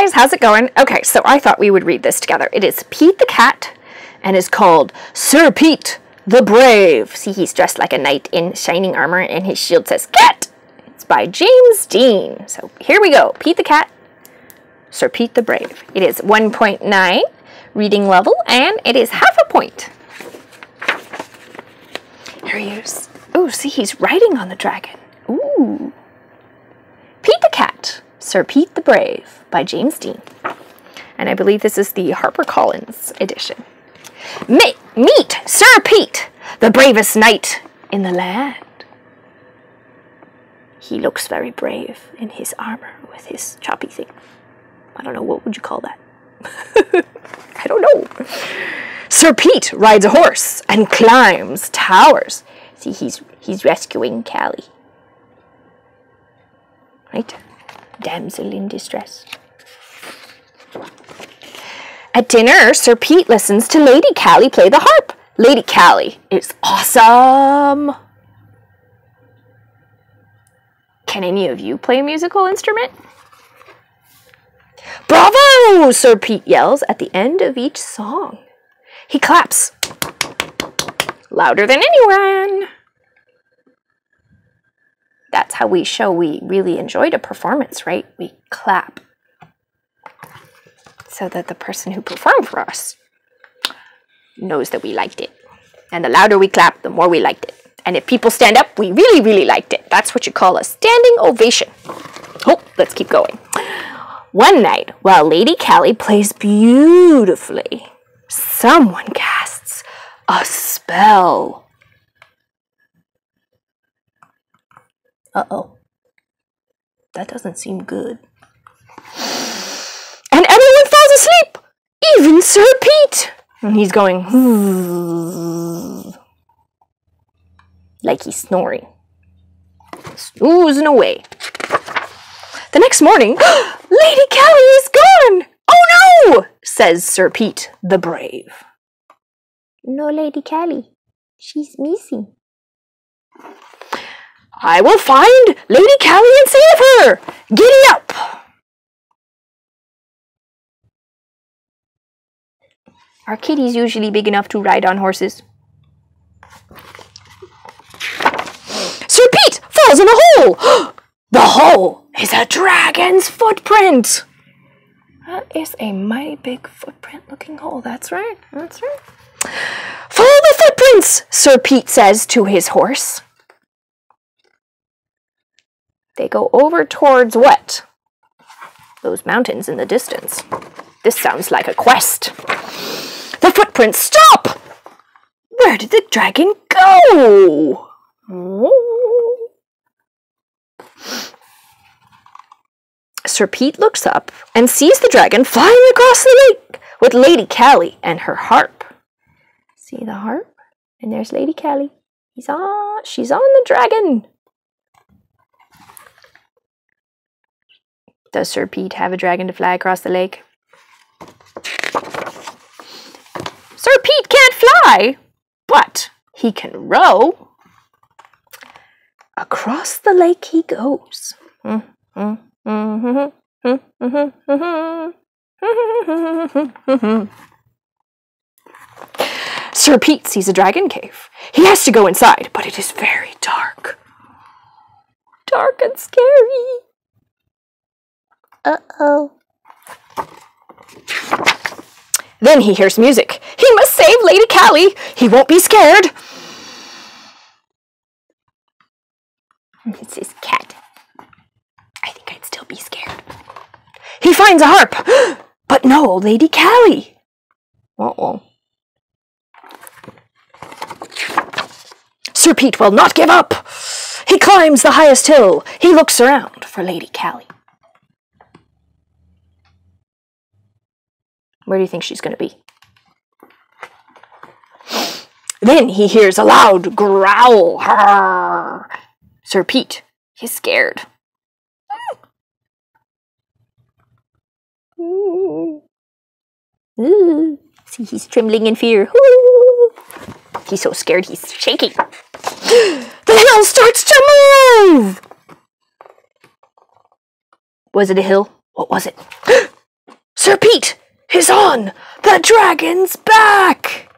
guys, how's it going? Okay, so I thought we would read this together. It is Pete the Cat and is called Sir Pete the Brave. See, he's dressed like a knight in shining armor and his shield says Cat. It's by James Dean. So here we go. Pete the Cat, Sir Pete the Brave. It is 1.9 reading level and it is half a point. Here he is. Oh, see, he's riding on the dragon. Ooh. Pete the Cat, Sir Pete the Brave by James Dean. And I believe this is the HarperCollins edition. Meet, meet Sir Pete, the bravest knight in the land. He looks very brave in his armor with his choppy thing. I don't know, what would you call that? I don't know. Sir Pete rides a horse and climbs towers. See, he's he's rescuing Callie. Right? Damsel in distress. At dinner, Sir Pete listens to Lady Callie play the harp. Lady Callie is awesome. Can any of you play a musical instrument? Bravo! Sir Pete yells at the end of each song. He claps louder than anyone. That's how we show we really enjoyed a performance, right? We clap so that the person who performed for us knows that we liked it. And the louder we clap, the more we liked it. And if people stand up, we really, really liked it. That's what you call a standing ovation. Oh, let's keep going. One night, while Lady Callie plays beautifully, someone casts a spell. Uh oh. That doesn't seem good And everyone falls asleep! Even Sir Pete! And he's going, like he's snoring. Snoozing away. The next morning, Lady Callie is gone! Oh no! says Sir Pete the Brave. No, Lady Callie. She's missing. I will find Lady Callie and save her! Giddy up! Are kitties usually big enough to ride on horses? Sir Pete falls in a hole! the hole is a dragon's footprint! That is a mighty big footprint looking hole. That's right. That's right. Follow the footprints, Sir Pete says to his horse. They go over towards what? Those mountains in the distance. This sounds like a quest. The footprints stop! Where did the dragon go? Sir Pete looks up and sees the dragon flying across the lake with Lady Callie and her harp. See the harp? And there's Lady Callie. He's on she's on the dragon. Does Sir Pete have a dragon to fly across the lake? Sir Pete can't fly, but he can row. Across the lake he goes. Sir Pete sees a dragon cave. He has to go inside, but it is very dark. Dark and scary. Uh oh. Then he hears music. He must save Lady Callie. He won't be scared. It's his cat. I think I'd still be scared. He finds a harp. But no, Lady Callie. Uh-oh. Sir Pete will not give up. He climbs the highest hill. He looks around for Lady Callie. Where do you think she's going to be? Then he hears a loud growl. Sir Pete, he's scared. Mm. See, he's trembling in fear. He's so scared, he's shaking. the hill starts to move! Was it a hill? What was it? Sir Pete is on the dragon's back!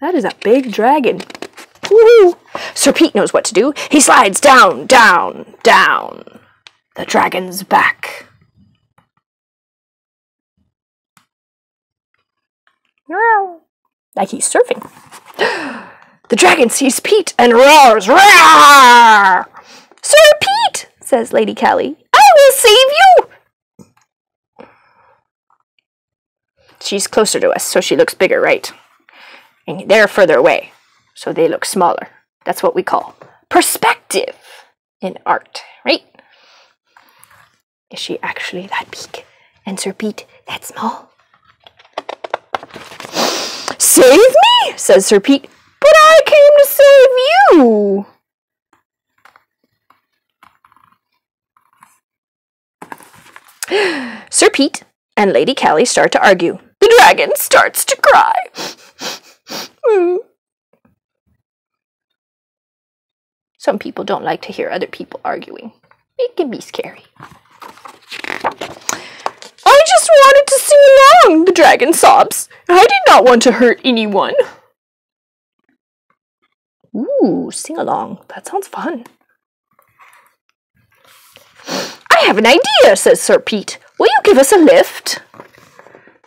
That is a big dragon. Woo! Sir Pete knows what to do. He slides down, down, down the dragon's back. Like he's surfing. The dragon sees Pete and roars, Roar! Sir Pete, says Lady I will save you! She's closer to us, so she looks bigger, right? And they're further away, so they look smaller. That's what we call perspective in art, right? Is she actually that big? And Sir Pete that small? Save me, says Sir Pete. But I came to save you! Sir Pete and Lady Callie start to argue. The dragon starts to cry. Some people don't like to hear other people arguing. It can be scary. I just wanted to sing along, the dragon sobs. I did not want to hurt anyone. Ooh, sing along. That sounds fun. I have an idea, says Sir Pete. Will you give us a lift?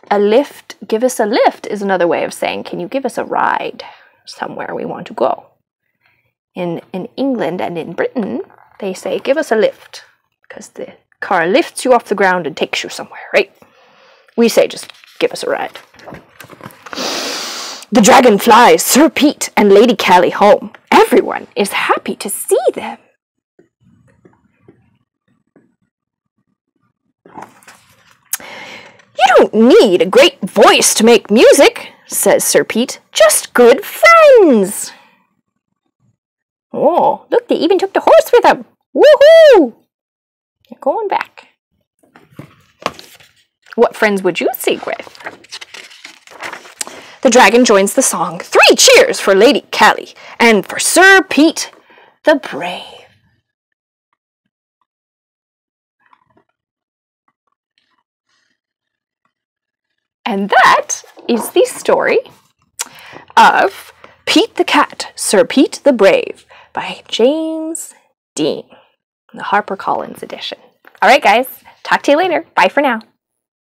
A lift, give us a lift is another way of saying, can you give us a ride somewhere we want to go? In, in England and in Britain, they say, give us a lift, because the car lifts you off the ground and takes you somewhere, right? We say, just give us a ride. The dragon flies Sir Pete and Lady Callie home. Everyone is happy to see them. You don't need a great voice to make music, says Sir Pete. Just good friends. Oh, look, they even took the horse with them. Woohoo! You're going back. What friends would you sing with? The dragon joins the song. Three cheers for Lady Callie and for Sir Pete the Brave. And that is the story of Pete the Cat, Sir Pete the Brave by James Dean, the HarperCollins edition. All right, guys, talk to you later. Bye for now.